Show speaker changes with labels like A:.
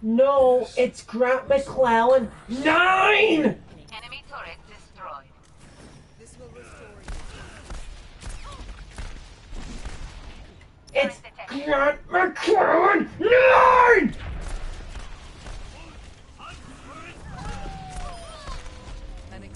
A: No, it's Grant McClellan. Nine!
B: Enemy turret destroyed.
C: This will restore you.
A: It's Grant McClellan! Nine! An.